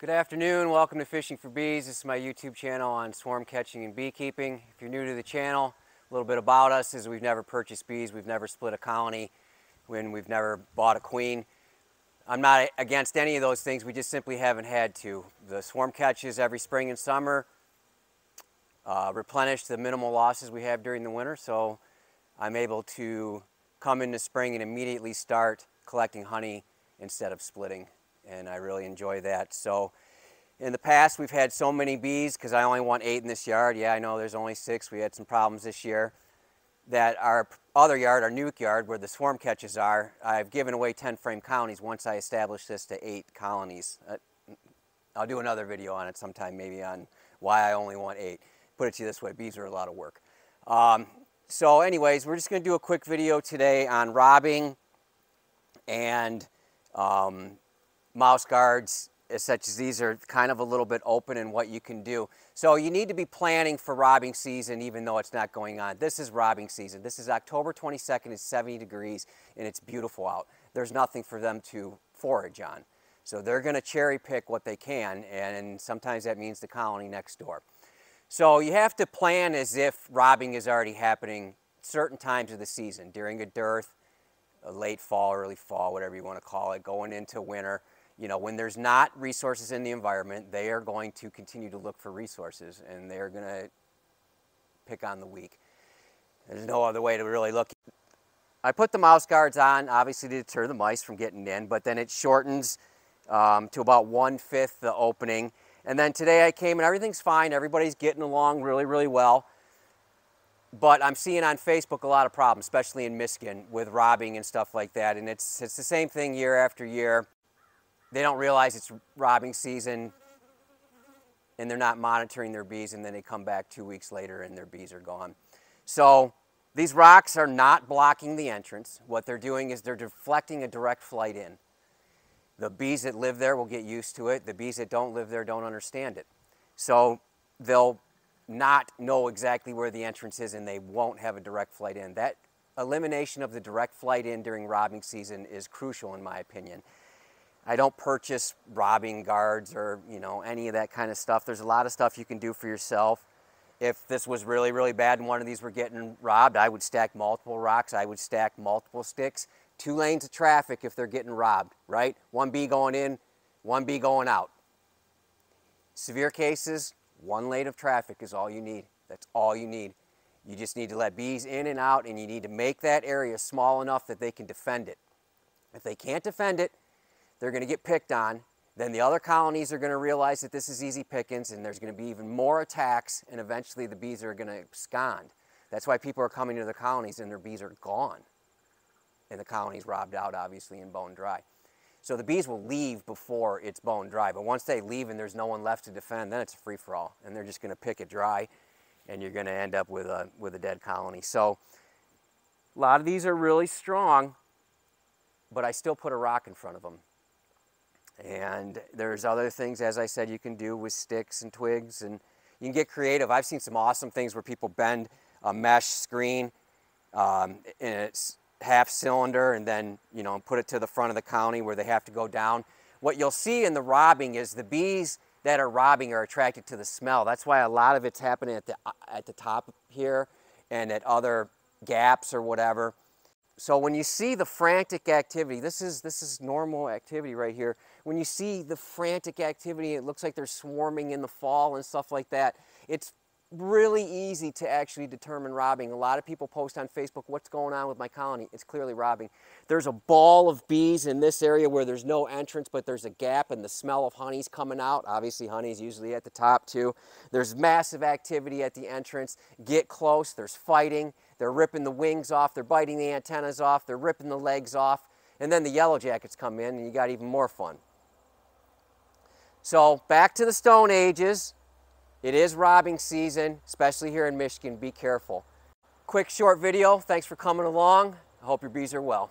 Good afternoon, welcome to Fishing for Bees. This is my YouTube channel on swarm catching and beekeeping. If you're new to the channel, a little bit about us is we've never purchased bees, we've never split a colony, when we've never bought a queen. I'm not against any of those things, we just simply haven't had to. The swarm catches every spring and summer uh, replenish the minimal losses we have during the winter, so I'm able to come into spring and immediately start collecting honey instead of splitting and I really enjoy that. So in the past we've had so many bees because I only want eight in this yard. Yeah, I know there's only six. We had some problems this year. That our other yard, our nuc yard, where the swarm catches are, I've given away 10 frame colonies once I established this to eight colonies. Uh, I'll do another video on it sometime, maybe on why I only want eight. Put it to you this way, bees are a lot of work. Um, so anyways, we're just going to do a quick video today on robbing and um, mouse guards uh, such as these are kind of a little bit open in what you can do. So you need to be planning for robbing season even though it's not going on. This is robbing season. This is October 22nd, it's 70 degrees and it's beautiful out. There's nothing for them to forage on. So they're going to cherry pick what they can and sometimes that means the colony next door. So you have to plan as if robbing is already happening certain times of the season, during a dearth, a late fall, early fall, whatever you want to call it, going into winter you know, when there's not resources in the environment, they are going to continue to look for resources and they're going to pick on the weak. There's no other way to really look. I put the mouse guards on, obviously to deter the mice from getting in, but then it shortens um, to about one-fifth the opening. And then today I came and everything's fine. Everybody's getting along really, really well. But I'm seeing on Facebook a lot of problems, especially in Michigan, with robbing and stuff like that. And it's, it's the same thing year after year. They don't realize it's robbing season and they're not monitoring their bees and then they come back two weeks later and their bees are gone. So these rocks are not blocking the entrance. What they're doing is they're deflecting a direct flight in. The bees that live there will get used to it. The bees that don't live there don't understand it. So they'll not know exactly where the entrance is and they won't have a direct flight in. That elimination of the direct flight in during robbing season is crucial in my opinion. I don't purchase robbing guards or, you know, any of that kind of stuff. There's a lot of stuff you can do for yourself. If this was really, really bad and one of these were getting robbed, I would stack multiple rocks. I would stack multiple sticks. Two lanes of traffic if they're getting robbed, right? One bee going in, one bee going out. Severe cases, one lane of traffic is all you need. That's all you need. You just need to let bees in and out and you need to make that area small enough that they can defend it. If they can't defend it, they're going to get picked on. Then the other colonies are going to realize that this is easy pickings and there's going to be even more attacks and eventually the bees are going to abscond. That's why people are coming to the colonies and their bees are gone. And the colony's robbed out, obviously, and bone dry. So the bees will leave before it's bone dry. But once they leave and there's no one left to defend, then it's a free-for-all. And they're just going to pick it dry and you're going to end up with a, with a dead colony. So a lot of these are really strong, but I still put a rock in front of them. And there's other things, as I said, you can do with sticks and twigs and you can get creative. I've seen some awesome things where people bend a mesh screen um, and it's half cylinder and then, you know, put it to the front of the colony where they have to go down. What you'll see in the robbing is the bees that are robbing are attracted to the smell. That's why a lot of it's happening at the, at the top here and at other gaps or whatever. So when you see the frantic activity, this is, this is normal activity right here. When you see the frantic activity, it looks like they're swarming in the fall and stuff like that. It's really easy to actually determine robbing. A lot of people post on Facebook, what's going on with my colony? It's clearly robbing. There's a ball of bees in this area where there's no entrance, but there's a gap and the smell of honey's coming out. Obviously, honey's usually at the top too. There's massive activity at the entrance. Get close, there's fighting. They're ripping the wings off, they're biting the antennas off, they're ripping the legs off, and then the yellow jackets come in and you got even more fun. So back to the Stone Ages. It is robbing season, especially here in Michigan. Be careful. Quick short video. Thanks for coming along. I hope your bees are well.